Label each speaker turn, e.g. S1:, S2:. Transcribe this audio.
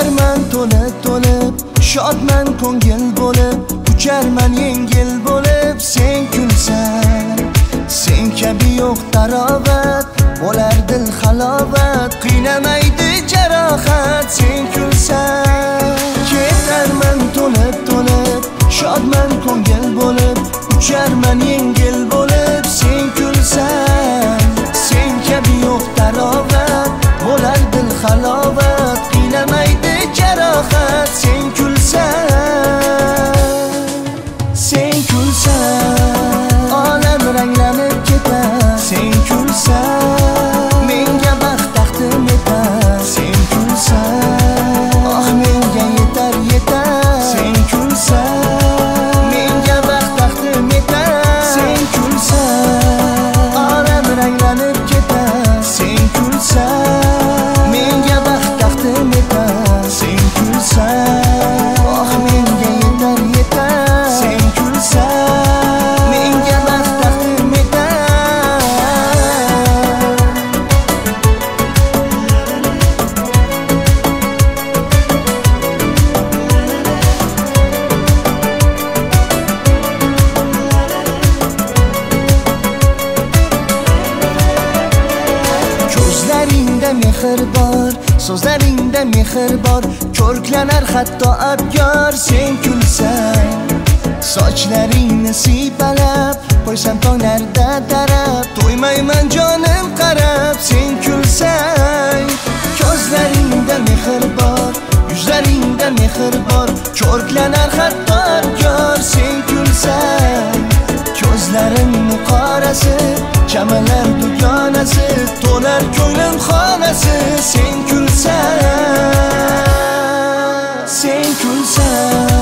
S1: Ucharman to'lib to'lib Shodman ko'ngil bo'lib Ucharman yengil bo'lib Sen kulsan. Sen kabi yo'q tarovat Bo'lar dil halovat Qiynamaydi jarohat Sen kulsan. Ketarman to'lib to'lib Shodman ko'ngil bo'lib Ucharman yengil kulsan mehr bor so'zlaringda mehr bor. Ko'rklanar hatto abgor sen kulsang. Sochlaringni siypalab qo'ysam tonglarda tarab. To'ymayman jonim qarab sen kulsang. Ko'zlaringda mehr bor yuzlaringda mehr bor. Ko'rklanar hatto abgor sen kulsang. Ko'zlarimni qorasi chamalar dugonasi. To'lar ko'nglim yarasi sen kulsan sen kulsan